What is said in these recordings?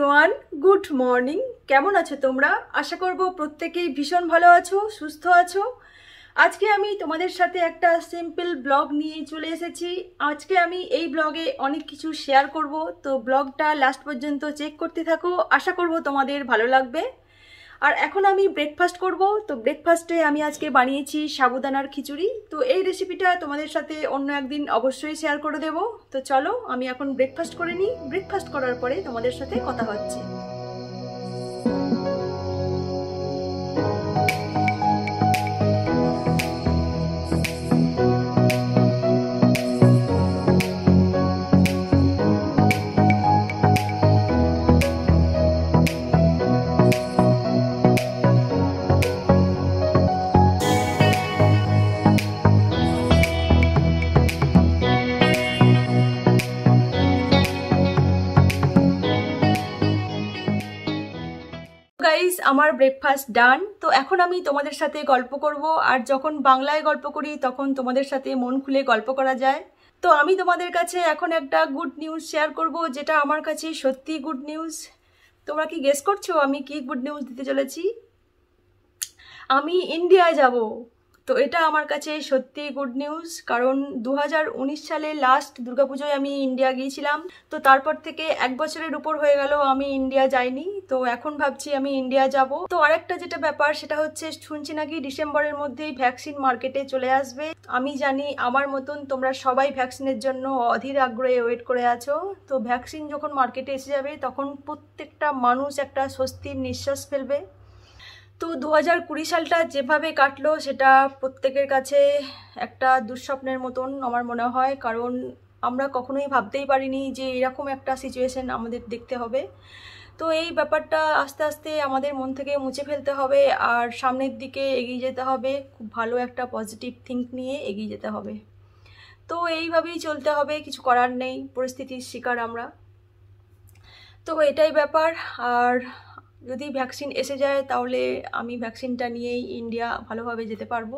Everyone good morning কেমন আছো তোমরা? আশা করব প্রত্যেকেই ভীষণ ভালো আছো, সুস্থ আছো। আজকে আমি তোমাদের সাথে একটা সিম্পল ব্লগ নিয়ে চলে এসেছি। আজকে আমি এই ব্লগে অনেক কিছু শেয়ার করব। তো ব্লগটা লাস্ট পর্যন্ত চেক করতে থাকো। আশা করব তোমাদের ভালো লাগবে। আর এখন আমি ব্রেকফাস্ট করব। তো ব্রেকফাস্টে আমি আজকে বানিয়েছি সাবুদানার খিচুড়ি। তো এই রেসিপিটা তোমাদের সাথে অন্য একদিন অবশ্যই শেয়ার করে দেব। তো চলো, আমি এখন ব্রেকফাস্ট করে নিই। ব্রেকফাস্ট করার পরে তোমাদের সাথে কথা হচ্ছে। আমার ব্রেকফাস্ট ডান তো এখন আমি তোমাদের সাথে গল্প করব। আর যখন বাংলায় গল্প করি, তখন তোমাদের সাথে মন খুলে গল্প করা যায়। তো আমি তোমাদের কাছে এখন একটা গুড নিউজ শেয়ার করব, যেটা আমার কাছে সত্যি গুড নিউজ তোমরা কি গেস করছ আমি কি গুড নিউজ দিতে চলেছি? আমি ইন্ডিয়ায় যাব। তো এটা আমার কাছে সত্যি গুড নিউজ কারণ দু হাজার উনিশ সালে লাস্ট দুর্গাপুজোয় আমি ইন্ডিয়া গিয়েছিলাম। তো তারপর থেকে এক বছরের উপর হয়ে গেল আমি ইন্ডিয়া যাইনি। তো এখন ভাবছি আমি ইন্ডিয়া যাব। তো আরেকটা যেটা ব্যাপার, সেটা হচ্ছে শুনছি নাকি ডিসেম্বরের মধ্যেই ভ্যাকসিন মার্কেটে চলে আসবে। আমি জানি আমার মতন তোমরা সবাই ভ্যাকসিনের জন্য অধীর আগ্রহে ওয়েট করে আছো। তো ভ্যাকসিন যখন মার্কেটে এসে যাবে, তখন প্রত্যেকটা মানুষ একটা স্বস্তির নিঃশ্বাস ফেলবে। তো দু হাজার কুড়ি সালটা যেভাবে কাটলো, সেটা প্রত্যেকের কাছে একটা দুঃস্বপ্নের মতন আমার মনে হয়। কারণ আমরা কখনোই ভাবতেই পারিনি যে এরকম একটা সিচুয়েশন আমাদের দেখতে হবে। তো এই ব্যাপারটা আস্তে আস্তে আমাদের মন থেকে মুছে ফেলতে হবে আর সামনের দিকে এগিয়ে যেতে হবে। খুব ভালো একটা পজিটিভ থিঙ্ক নিয়ে এগিয়ে যেতে হবে। তো এইভাবেই চলতে হবে, কিছু করার নেই, পরিস্থিতির শিকার আমরা। তো এটাই ব্যাপার। আর যদি ভ্যাকসিন এসে যায়, তাহলে আমি ভ্যাকসিনটা নিয়েই ইন্ডিয়া ভালোভাবে যেতে পারব।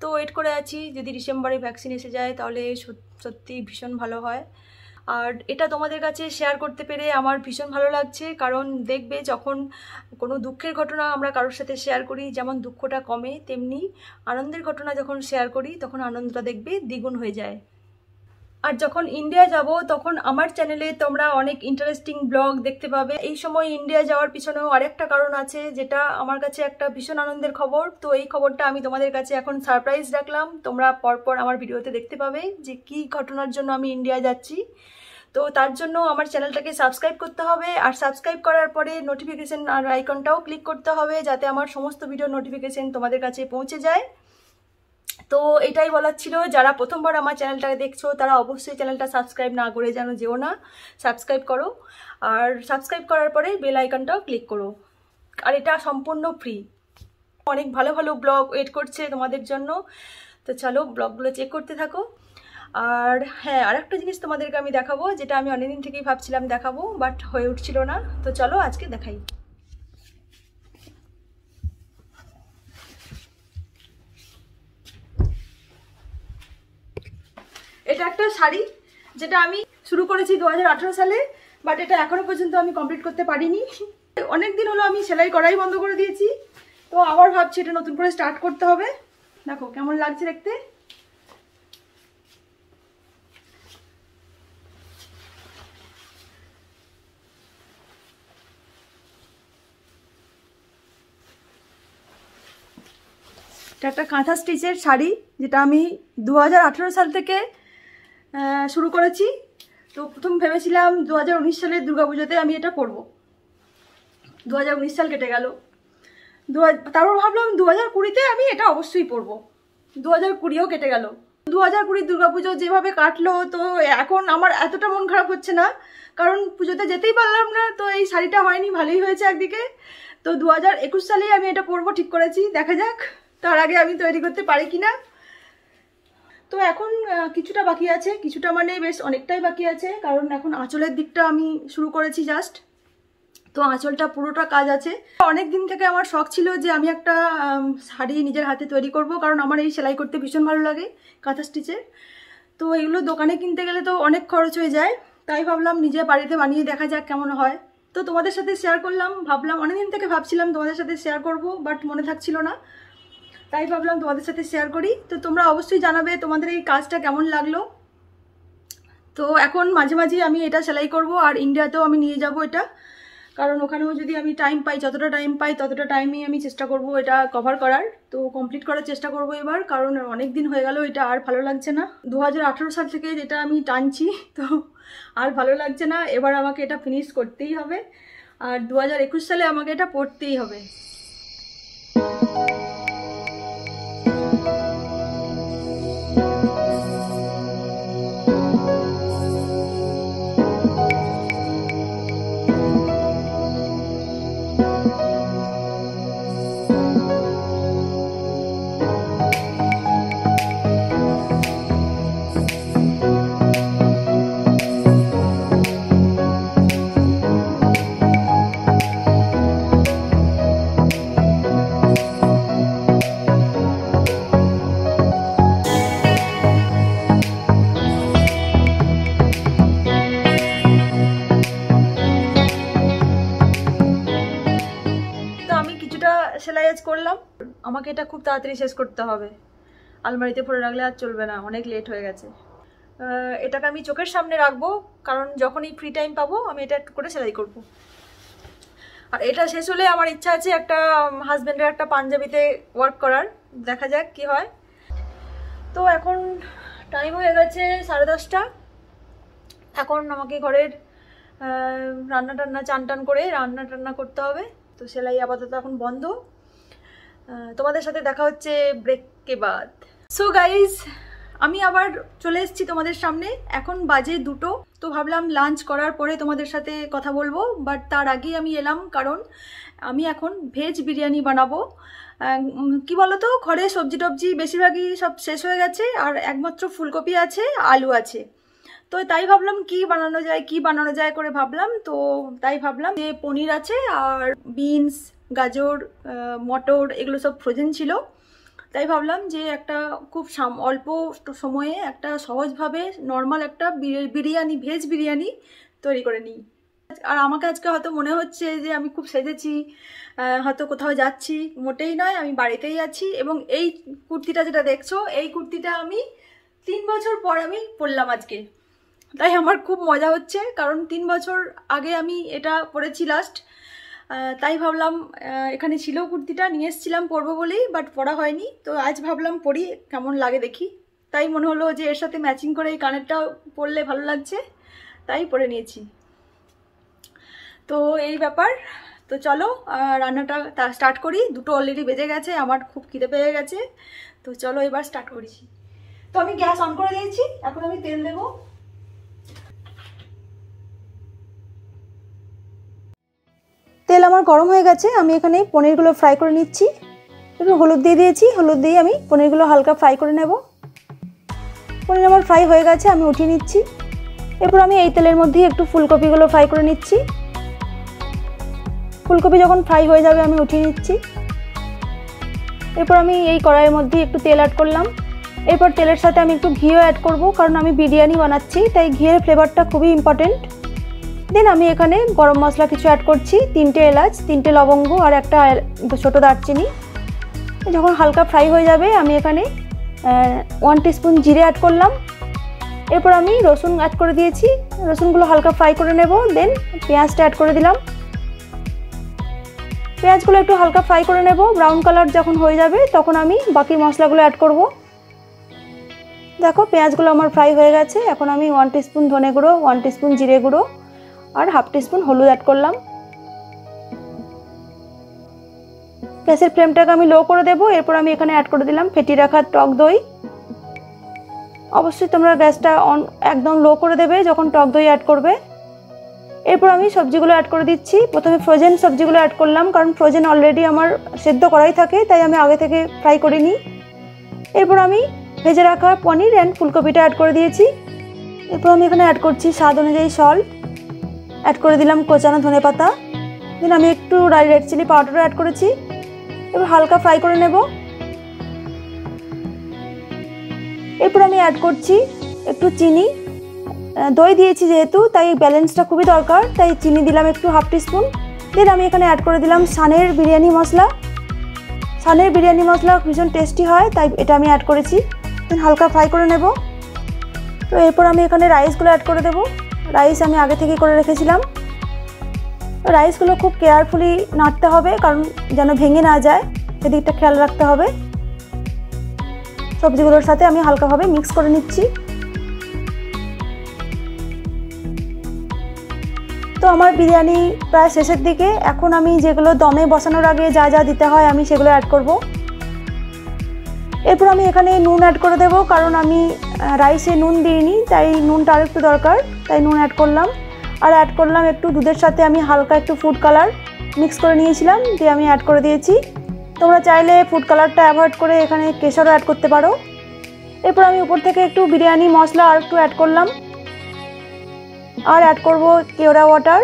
তো ওয়েট করে আছি, যদি ডিসেম্বরে ভ্যাকসিন এসে যায়, তাহলে সত্যি ভীষণ ভালো হয়। আর এটা তোমাদের কাছে শেয়ার করতে পেরে আমার ভীষণ ভালো লাগছে, কারণ দেখবে যখন কোনো দুঃখের ঘটনা আমরা কারোর সাথে শেয়ার করি, যেমন দুঃখটা কমে, তেমনি আনন্দের ঘটনা যখন শেয়ার করি, তখন আনন্দটা দেখবে দ্বিগুণ হয়ে যায়। আর যখন ইন্ডিয়া যাব, তখন আমার চ্যানেলে তোমরা অনেক ইন্টারেস্টিং ব্লগ দেখতে পাবে। এই সময় ইন্ডিয়া যাওয়ার পিছনেও আরেকটা কারণ আছে, যেটা আমার কাছে একটা ভীষণ আনন্দের খবর। তো এই খবরটা আমি তোমাদের কাছে এখন সারপ্রাইজ রাখলাম। তোমরা পরপর আমার ভিডিওতে দেখতে পাবে যে কি ঘটনার জন্য আমি ইন্ডিয়া যাচ্ছি। তো তার জন্য আমার চ্যানেলটাকে সাবস্ক্রাইব করতে হবে। আর সাবস্ক্রাইব করার পরে নোটিফিকেশন আর আইকনটাও ক্লিক করতে হবে, যাতে আমার সমস্ত ভিডিও নোটিফিকেশান তোমাদের কাছে পৌঁছে যায়। তো এটাই বলার ছিল। যারা প্রথমবার আমার চ্যানেলটাকে দেখছ, তারা অবশ্যই চ্যানেলটা সাবস্ক্রাইব না করে যেন যেও না। সাবস্ক্রাইব করো। আর সাবস্ক্রাইব করার পরে বেল আইকনটাও ক্লিক করো। আর এটা সম্পূর্ণ ফ্রি। অনেক ভালো ভালো ব্লগ ওয়েট করছে তোমাদের জন্য। তো চলো ব্লগগুলো চেক করতে থাকো। আর হ্যাঁ আর একটা জিনিস তোমাদেরকে আমি দেখাবো, যেটা আমি অনেকদিন থেকেই ভাবছিলাম দেখাবো, বাট হয়ে উঠছিল না। তো চলো আজকে দেখাই। এটা একটা শাড়ি যেটা আমি শুরু করেছি দু হাজার আঠারো সালে বাট এটা এখনও পর্যন্ত আমি কমপ্লিট করতে পারিনি। অনেক দিন হলো আমি সেলাই করাই বন্ধ করে দিয়েছি, তো আবার ভাবছি এটা নতুন করে স্টার্ট করতে হবে। দেখো, কেমন লাগছে দেখতে? এটা একটা কাঁথা স্টিচের শাড়ি, যেটা আমি দু হাজার আঠারো সাল থেকে শুরু করেছি। তো প্রথম ভেবেছিলাম দু হাজার উনিশ সালের দুর্গাপুজোতে আমি এটা করব। দু হাজার উনিশ সাল কেটে গেল। দু তারপর ভাবলাম দু হাজার কুড়িতে আমি এটা অবশ্যই পরব দু হাজার কুড়িও কেটে গেল। দু হাজার কুড়ির দুর্গাপুজো যেভাবে কাটলো, তো এখন আমার এতটা মন খারাপ হচ্ছে না। কারণ পুজোতে যেতেই পারলাম না, তো এই শাড়িটা হয়নি, ভালোই হয়েছে একদিকে। তো দু হাজার একুশ সালেই আমি এটা পরবো ঠিক করেছি। দেখা যাক, তার আগে আমি তৈরি করতে পারি কি না তো এখন কিছুটা বাকি আছে। কিছুটা মানে বেশ অনেকটাই বাকি আছে, কারণ এখন আঁচলের দিকটা আমি শুরু করেছি জাস্ট তো আঁচলটা পুরোটা কাজ আছে। অনেক দিন থেকে আমার শখ ছিল যে আমি একটা শাড়ি নিজের হাতে তৈরি করব, কারণ আমার এই সেলাই করতে ভীষণ ভালো লাগে, কাঁথা স্টিচের। তো এগুলো দোকানে কিনতে গেলে তো অনেক খরচ হয়ে যায়। তাই ভাবলাম নিজে বাড়িতে বানিয়ে দেখা যাক কেমন হয়। তো তোমাদের সাথে শেয়ার করলাম, ভাবলাম, অনেকদিন থেকে ভাবছিলাম তোমাদের সাথে শেয়ার করব বাট মনে থাকছিল না। তাই ভাবলাম তোমাদের সাথে শেয়ার করি। তো তোমরা অবশ্যই জানাবে তোমাদের এই কাজটা কেমন লাগল। তো এখন মাঝে মাঝে আমি এটা সেলাই করব আর ইন্ডিয়াতেও আমি নিয়ে যাব এটা। কারণ ওখানেও যদি আমি টাইম পাই, যতটা টাইম পাই, ততটা টাইমেই আমি চেষ্টা করব এটা কভার করার। তো কমপ্লিট করার চেষ্টা করব এবার, কারণ অনেক দিন হয়ে গেল এটা আর ভালো লাগছে না। দু হাজার আঠেরো সাল থেকে যেটা আমি টানছি, তো আর ভালো লাগছে না। এবার আমাকে এটা ফিনিশ করতেই হবে। আর দু হাজার একুশ সালে আমাকে এটা পড়তেই হবে। আমাকে এটা খুব তাড়াতাড়ি শেষ করতে হবে। আলমারিতে পরে রাখলে আর চলবে না, অনেক লেট হয়ে গেছে। এটাকে আমি চোখের সামনে রাখব, কারণ যখনই ফ্রি টাইম পাবো, আমি এটা একটু করে সেলাই করব। আর এটা শেষ হলে আমার ইচ্ছা আছে একটা হাজব্যান্ডের একটা পাঞ্জাবিতে ওয়ার্ক করার, দেখা যাক কি হয়। তো এখন টাইম হয়ে গেছে সাড়ে দশটা। এখন আমাকে ঘরের রান্না টান্না চান টান করে রান্না টান্না করতে হবে। তো সেলাই আপাতত এখন বন্ধ। তোমাদের সাথে দেখা হচ্ছে ব্রেক কে বাদ। সো গাইজ আমি আবার চলে এসেছি তোমাদের সামনে। এখন বাজে দুটো, তো ভাবলাম লাঞ্চ করার পরে তোমাদের সাথে কথা বলব বাট তার আগেই আমি এলাম কারণ আমি এখন ভেজ বিরিয়ানি বানাবো। কি বলতো, ঘরে সবজি টবজি বেশিরভাগই সব শেষ হয়ে গেছে, আর একমাত্র ফুলকপি আছে, আলু আছে। তো তাই ভাবলাম কি বানানো যায়, কি বানানো যায় করে ভাবলাম। তো তাই ভাবলাম যে পনির আছে আর বিনস গাজর মটর এগুলো সব ফ্রোজেন ছিল। তাই ভাবলাম যে একটা খুব অল্প সময়ে একটা সহজভাবে নর্মাল একটা বিরি- বিরিয়ানি ভেজ বিরিয়ানি তৈরি করে নিই। আর আমাকে আজকে হয়তো মনে হচ্ছে যে আমি খুব সেজেছি হয়তো কোথাও যাচ্ছি, মোটেই নয়, আমি বাড়িতেই আছি এবং এই কুর্তিটা যেটা দেখছ, এই কুর্তিটা আমি তিন বছর পর আমি পরলাম আজকে। তাই আমার খুব মজা হচ্ছে, কারণ তিন বছর আগে আমি এটা পরেছি লাস্ট তাই ভাবলাম এখানে ছিল কুর্তিটা, নিয়ে এসেছিলাম পরবো বলেই বাট পরা হয়নি। তো আজ ভাবলাম পরি, কেমন লাগে দেখি। তাই মনে হলো যে এর সাথে ম্যাচিং করে এই কানেরটা পরলে ভালো লাগছে, তাই পরে নিয়েছি। তো এই ব্যাপার। তো চলো রান্নাটা স্টার্ট করি। দুটো অলরেডি বেজে গেছে, আমার খুব খিদে পেয়ে গেছে। তো চলো এবার স্টার্ট করেছি তো আমি গ্যাস অন করে দিয়েছি, এখন আমি তেল দেবো। আমার গরম হয়ে গেছে, আমি এখানে পনিরগুলো ফ্রাই করে নিচ্ছি। একটু হলুদ দিয়ে দিয়েছি, হলুদ দিয়ে আমি পনিরগুলো হালকা ফ্রাই করে নেব। পনির আমার ফ্রাই হয়ে গেছে, আমি উঠিয়ে নিচ্ছি। এরপর আমি এই তেলের মধ্যেই একটু ফুলকপিগুলো ফ্রাই করে নিচ্ছি। ফুলকপি যখন ফ্রাই হয়ে যাবে, আমি উঠিয়ে নিচ্ছি। এরপর আমি এই কড়াইয়ের মধ্যে একটু তেল অ্যাড করলাম। এরপর তেলের সাথে আমি একটু ঘিও অ্যাড করব, কারণ আমি বিরিয়ানি বানাচ্ছি, তাই ঘিয়ের ফ্লেভারটা খুবই ইম্পর্টেন্ট দেন আমি এখানে গরম মশলা কিছু অ্যাড করছি, তিনটে এলাচ, তিনটে লবঙ্গ আর একটা ছোটো দারচিনি। যখন হালকা ফ্রাই হয়ে যাবে, আমি এখানে ওয়ান টিস্পুন জিরে অ্যাড করলাম। এরপর আমি রসুন অ্যাড করে দিয়েছি। রসুনগুলো হালকা ফ্রাই করে নেব দেন পেঁয়াজটা অ্যাড করে দিলাম। পেঁয়াজগুলো একটু হালকা ফ্রাই করে নেব। ব্রাউন কালার যখন হয়ে যাবে, তখন আমি বাকি মশলাগুলো অ্যাড করব। দেখো, পেঁয়াজগুলো আমার ফ্রাই হয়ে গেছে। এখন আমি ওয়ান টিস্পুন ধনে গুঁড়ো ওয়ান টিস্পুন জিরে গুঁড়ো। আর হাফ টিস্পুন হলুদ অ্যাড করলাম। গ্যাসের ফ্লেমটাকে আমি লো করে দেবো, এরপর আমি এখানে অ্যাড করে দিলাম ফেটি রাখা টক দই। অবশ্যই তোমরা গ্যাসটা অন একদম লো করে দেবে যখন টক দই অ্যাড করবে। এরপর আমি সবজিগুলো অ্যাড করে দিচ্ছি। প্রথমে ফ্রোজেন সবজিগুলো অ্যাড করলাম, কারণ ফ্রোজেন অলরেডি আমার সেদ্ধ করাই থাকে, তাই আমি আগে থেকে ফ্রাই করে নিই এরপর আমি ভেজে রাখা পনির অ্যান্ড ফুলকপিটা অ্যাড করে দিয়েছি। এরপর আমি এখানে অ্যাড করছি স্বাদ অনুযায়ী সল্ট অ্যাড করে দিলাম কোচানো ধনে পাতা। দেন আমি একটু রেড চিলি পাউডারও অ্যাড করেছি। এবার হালকা ফ্রাই করে নেব। এরপর আমি অ্যাড করছি একটু চিনি। দই দিয়েছি যেহেতু, তাই ব্যালেন্সটা খুবই দরকার, তাই চিনি দিলাম একটু হাফ টিস্পুন দেন আমি এখানে অ্যাড করে দিলাম সানের বিরিয়ানি মশলা। সানের বিরিয়ানি মশলা ভীষণ টেস্টি হয়, তাই এটা আমি অ্যাড করেছি। দেন হালকা ফ্রাই করে নেব। তো এরপর আমি এখানে রাইসগুলো অ্যাড করে দেবো। রাইস আমি আগে থেকে করে রেখেছিলাম। রাইসগুলো খুব কেয়ারফুলি নাড়তে হবে, কারণ যেন ভেঙে না যায়, সেদিকটা খেয়াল রাখতে হবে। সবজিগুলোর সাথে আমি হালকাভাবে মিক্স করে নিচ্ছি। তো আমার বিরিয়ানি প্রায় শেষের দিকে, এখন আমি যেগুলো দমে বসানোর আগে যা যা দিতে হয় আমি সেগুলো অ্যাড করব। এরপর আমি এখানে নুন অ্যাড করে দেবো, কারণ আমি রাইসে নুন দিইনি, তাই নুনটা আর একটু দরকার, তাই নুন অ্যাড করলাম। আর অ্যাড করলাম একটু দুধের সাথে আমি হালকা একটু ফুড কালার মিক্স করে নিয়েছিলাম, দিয়ে আমি অ্যাড করে দিয়েছি। তোমরা চাইলে ফুড কালারটা অ্যাভয়েড করে এখানে কেশরও অ্যাড করতে পারো। এরপর আমি উপর থেকে একটু বিরিয়ানি মশলা আর একটু অ্যাড করলাম। আর অ্যাড করব কেওড়া ওয়াটার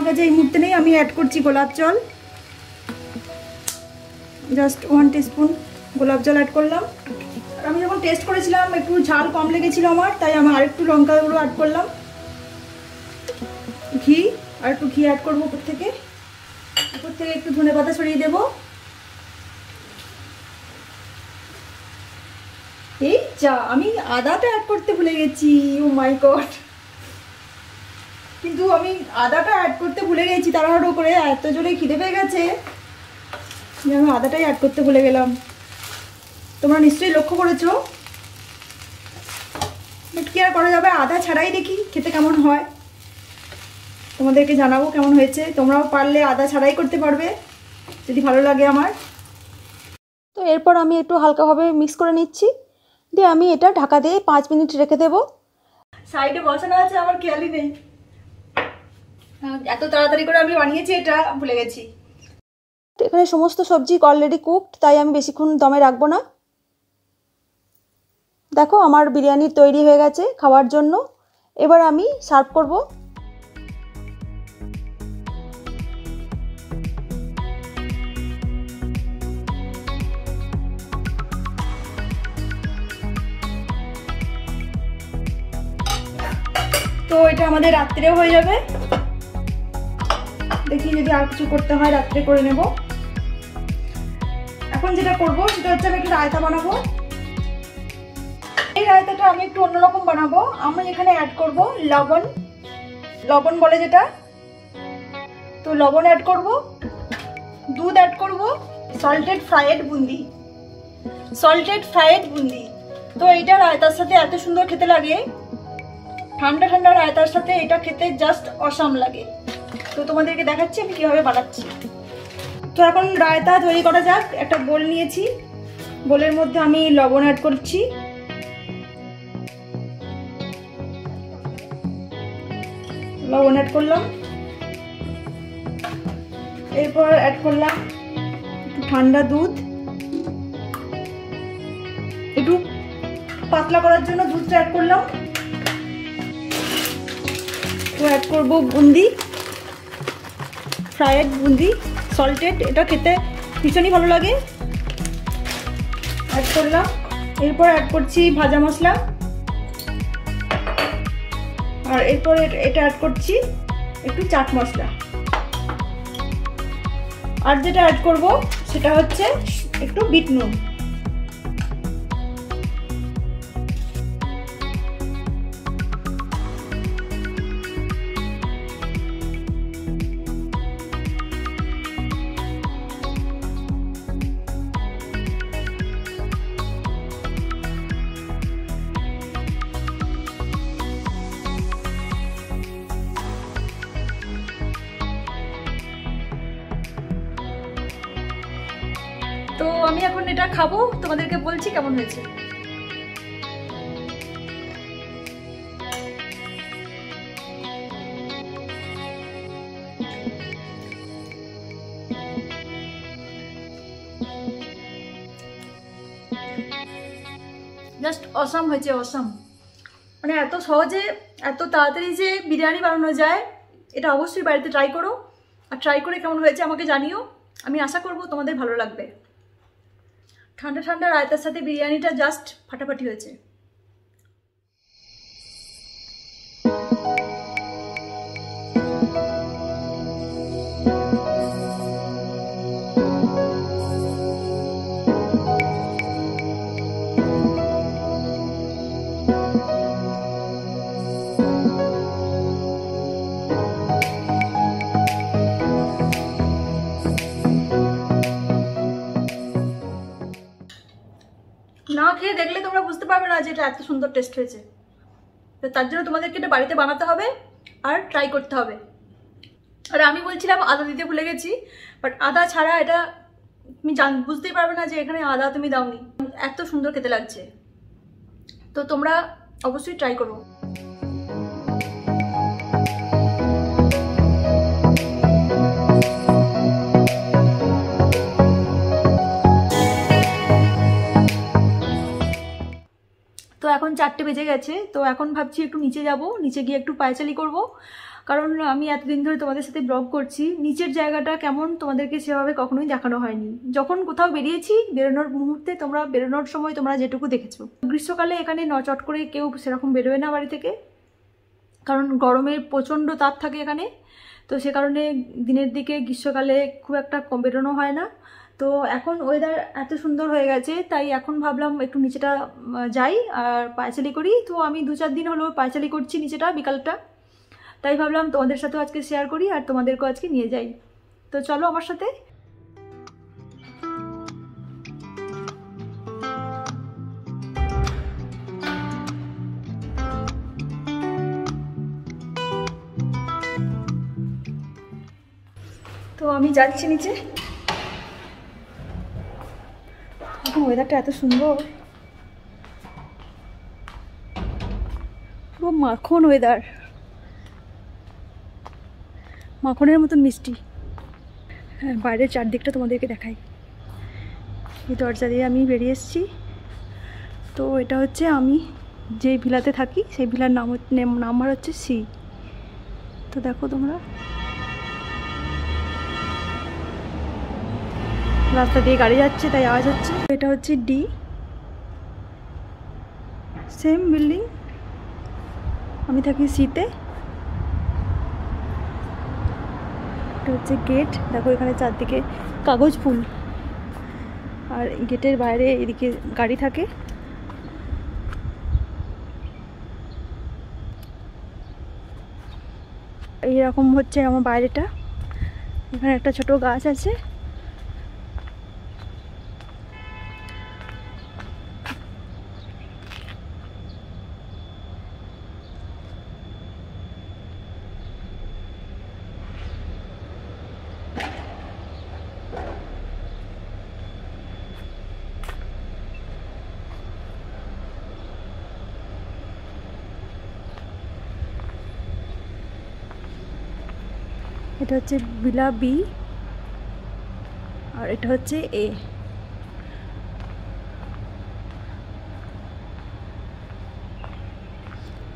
আমার কাছে এই মুহূর্তে নেই, আমি অ্যাড করছি গোলাপ জল। জাস্ট ওয়ান টিস্পুন গোলাপ জল অ্যাড করলাম। আর আমি যখন টেস্ট করেছিলাম, একটু ঝাল কম লেগেছিল আমার, তাই আমি আরেকটু লঙ্কা গুঁড়ো অ্যাড করলাম। ঘি, আর একটু ঘি অ্যাড করব উপর থেকে। উপর থেকে একটু ধনে পাতা ছড়িয়ে দেবো। এই যা, আমি আদাটা অ্যাড করতে ভুলে গেছি। ও মাই গড কিন্তু আমি আদাটা অ্যাড করতে ভুলে গেছি, তাড়াহুড়ো করে এত জোরে খিদে পেয়ে গেছে। যে আমি আদাটাই অ্যাড করতে ভুলে গেলাম। তোমরা নিশ্চয়ই লক্ষ্য করেছ? কি আর করা যাবে? আদা ছাড়াই দেখি খেতে কেমন হয়। তোমাদেরকে জানাব কেমন হয়েছে। তোমরাও পারলে আদা ছাড়াই করতে পারবে, যদি ভালো লাগে আমার। তো এরপর আমি একটু হালকাভাবে মিক্স করে নিচ্ছি। দিয়ে আমি এটা ঢাকা দিয়ে পাঁচ মিনিট রেখে দেবো। সাইডে বসানো আছে, আমার খেয়ালই নেই। এত তাড়াতাড়ি করে আমি বানিয়েছি এটা ভুলে গেছি। এখানে সমস্ত সবজি অলরেডি কুকড তাই আমি বেশিক্ষণ দমে রাখব না। দেখো আমার বিরিয়ানি তৈরি হয়ে গেছে খাওয়ার জন্য। এবার আমি সার্ভ করব। তো এটা আমাদের রাত্রেও হয়ে যাবে। দেখি যদি আর কিছু করতে হয়, রাত্রে করে নেব। এখন যেটা করব, সেটা হচ্ছে আমি একটু রায়তা বানাবো। এই রায়তাটা আমি একটু অন্যরকম বানাবো। আমি এখানে অ্যাড করব লবণ। লবণ বলে যেটা? তো লবণ অ্যাড করব। দুধ অ্যাড করব। Salted fried boondi. Salted fried boondi. তো এইটা রায়তার সাথে এত সুন্দর খেতে লাগে। ঠান্ডা ঠান্ডা রায়তার সাথে এটা খেতে জাস্ট অসাম লাগে। তো তোমাদেরকে দেখাচ্ছি, আমি কীভাবে বানাচ্ছি। তো এখন রায়তা তৈরি করা যাক, একটা বোল নিয়েছি। বোলের মধ্যে আমি লবণ অ্যাড করছি। লবণ অ্যাড করলাম। এরপর অ্যাড করলাম একটু ঠান্ডা দুধ। একটু পাতলা করার জন্য দুধটা অ্যাড করলাম। তো অ্যাড করব বুন্দি। ফ্রায়েড বুন্দি সল্টেড এটা খেতে ভীষণই ভালো লাগে। অ্যাড করলাম। এরপর অ্যাড করছি ভাজা মশলা। আর এরপর এটা অ্যাড করছি একটু চাট মশলা। আর যেটা অ্যাড করব সেটা হচ্ছে একটু বিট নুন। খাব তোমাদেরকে বলছি কেমন হয়েছে। জাস্ট অসাম হয়েছে অসম মানে এত সহজে, এত তাড়াতাড়ি যে বিরিয়ানি বানানো যায়, এটা অবশ্যই বাড়িতে ট্রাই করো। আর ট্রাই করে কেমন হয়েছে আমাকে জানিও। আমি আশা করব তোমাদের ভালো লাগবে। ঠান্ডা ঠান্ডা রায়তার সাথে বিরিয়ানিটা জাস্ট ফাটাফাটি হয়েছে। না যে এটা এত সুন্দর টেস্ট হয়েছে। তো তার জন্য তোমাদেরকে এটা বাড়িতে বানাতে হবে আর ট্রাই করতে হবে। আর আমি বলছিলাম আদা দিতে ভুলে গেছি বাট আদা ছাড়া এটা তুমি জান, বুঝতেই পারবে না যে এখানে আদা তুমি দাওনি। এত সুন্দর খেতে লাগছে। তো তোমরা অবশ্যই ট্রাই করো। এখন চারটে বেজে গেছে, তো এখন ভাবছি একটু নিচে যাব, নিচে গিয়ে একটু পায়চালি করব। কারণ আমি এতদিন ধরে তোমাদের সাথে ব্লগ করছি, নিচের জায়গাটা কেমন তোমাদেরকে সেভাবে কখনোই দেখানো হয়নি। যখন কোথাও বেরিয়েছি, বেরোনোর মুহূর্তে তোমরা বেরোনোর সময় তোমরা যেটুকু দেখেছ। গ্রীষ্মকালে এখানে ন চট করে কেউ সেরকম বেরোয় না বাড়ি থেকে। কারণ গরমের প্রচণ্ড তাপ থাকে এখানে, তো সে কারণে দিনের দিকে গ্রীষ্মকালে খুব একটা কম বেরোনো হয় না। তো এখন ওয়েদার এত সুন্দর হয়ে গেছে, তাই এখন ভাবলাম একটু নিচেটা যাই আর পায়চালি করি। তো আমি দু চার দিন হলো পায়চালি করছি নিচেটা, বিকালটা। তাই ভাবলাম তোমাদের সাথেও আজকে শেয়ার করি আর তোমাদেরকেও আজকে নিয়ে যাই। তো চলো আমার সাথে। তো আমি যাচ্ছি নিচে। ওয়েদারটা এত সুন্দর। পুরো মাখন ওয়েদার মাখনের মতন মিষ্টি। হ্যাঁ বাইরের চারদিকটা তোমাদেরকে দেখাই। এই দরজা দিয়ে আমি বেরিয়ে এসেছি। তো এটা হচ্ছে আমি যে ভিলাতে থাকি, সেই ভিলার নাম নাম্বার হচ্ছে সি। তো দেখো তোমরা। রাস্তা দিয়ে গাড়ি যাচ্ছে, তাই আওয়াজ হচ্ছে। এটা হচ্ছে ডি সেম বিল্ডিং আমি থাকি সিতে এটা হচ্ছে গেট দেখো এখানে চারদিকে কাগজ ফুল। আর গেটের বাইরে এদিকে গাড়ি থাকে। এইরকম হচ্ছে আমার বাইরেটা। এখানে একটা ছোট গাছ আছে। এটা হচ্ছে বিলা বি আর এটা হচ্ছে এ।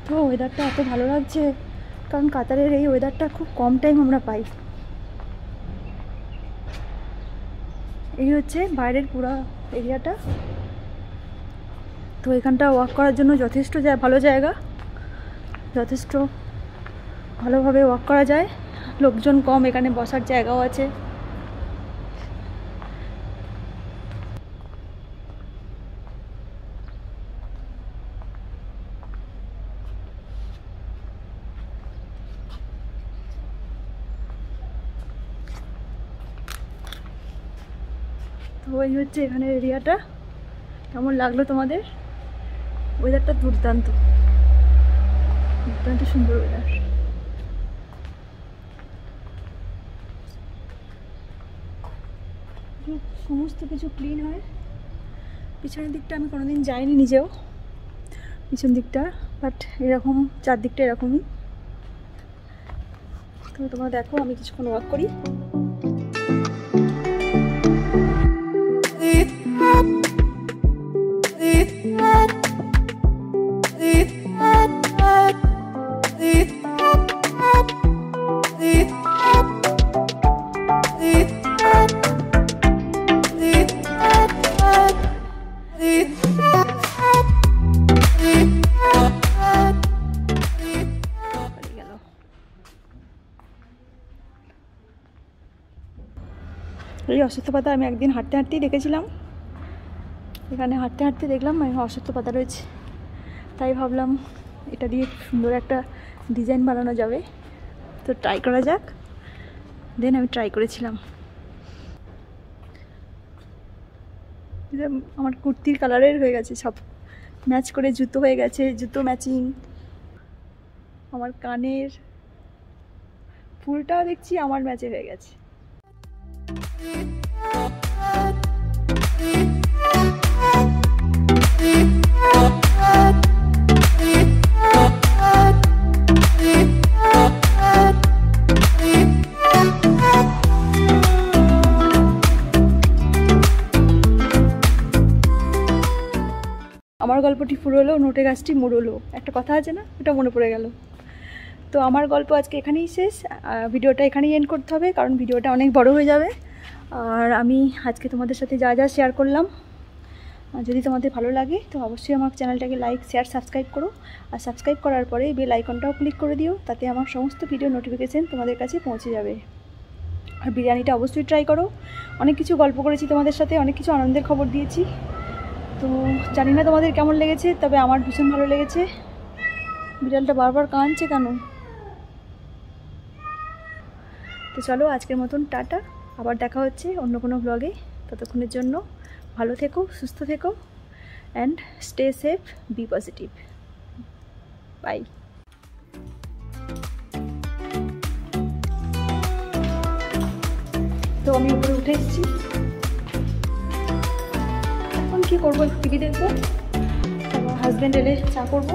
তো ওয়েদারটা এত ভালো লাগছে, কারণ কাতারের এই ওয়েদারটা খুব কম টাইম আমরা পাই। এই হচ্ছে বাইরের পুরো এরিয়াটা তো এখানটা ওয়াক করার জন্য যথেষ্ট ভালো জায়গা, যথেষ্ট ভালোভাবে ওয়াক করা যায়। লোকজন কম, এখানে বসার জায়গাও আছে। তো এই হচ্ছে এখানের এরিয়াটা। কেমন লাগল তোমাদের? ওয়েদারটা দুর্দান্ত। দুর্দান্ত সুন্দর ওয়েদার সমস্ত কিছু ক্লিন হয়। পিছনের দিকটা আমি কোনোদিন যাইনি নিজেও। পিছন দিকটা বাট এরকম, চারদিকটা এরকমই। তুমি তোমরা দেখো, আমি কিছুক্ষণ ওয়াক করি। অশ্বত্থ পাতা আমি একদিন হাঁটতে হাঁটতেই দেখেছিলাম। এখানে হাঁটতে হাঁটতে দেখলাম অশ্বত্থ পাতা রয়েছে। তাই ভাবলাম এটা দিয়ে সুন্দর একটা ডিজাইন বানানো যাবে। তো ট্রাই করা যাক। দেন আমি ট্রাই করেছিলাম। আমার কুর্তির কালারের হয়ে গেছে সব। ম্যাচ করে জুতো হয়ে গেছে, জুতো ম্যাচিং আমার কানের ফুলটাও দেখছি, আমার ম্যাচে হয়ে গেছে। আমার গল্পটি ফুরোলো নোটে গাছটি মুড়লো। একটা কথা আছে না? এটা মনে পড়ে গেল। তো আমার গল্প আজকে এখানেই শেষ। ভিডিওটা এখানেই এন্ড করতে হবে, কারণ ভিডিওটা অনেক বড় হয়ে যাবে। আর আমি আজকে তোমাদের সাথে যা যা শেয়ার করলাম যদি তোমাদের ভালো লাগে, তো অবশ্যই আমার চ্যানেলটাকে লাইক শেয়ার সাবস্ক্রাইব করো। আর সাবস্ক্রাইব করার পরে বেল আইকনটাও ক্লিক করে দিও, তাতে আমার সমস্ত ভিডিও নোটিফিকেশান তোমাদের কাছে পৌঁছে যাবে। আর বিরিয়ানিটা অবশ্যই ট্রাই করো। অনেক কিছু গল্প করেছি তোমাদের সাথে, অনেক কিছু আনন্দের খবর দিয়েছি। তো জানি না তোমাদের কেমন লেগেছে, তবে আমার ভীষণ ভালো লেগেছে। বিড়ালটা বারবার কাঁদছে কেন? তো চলো আজকের মতন টাটা। আবার দেখা হচ্ছে অন্য কোনো ব্লগে ততক্ষণের জন্য ভালো থেকো, সুস্থ থেকো and stay safe be positive bye তো আমি উপরে উঠে এসেছি। এখন কী করব? টিভি দেখব। হাজব্যান্ড এলে চা করব।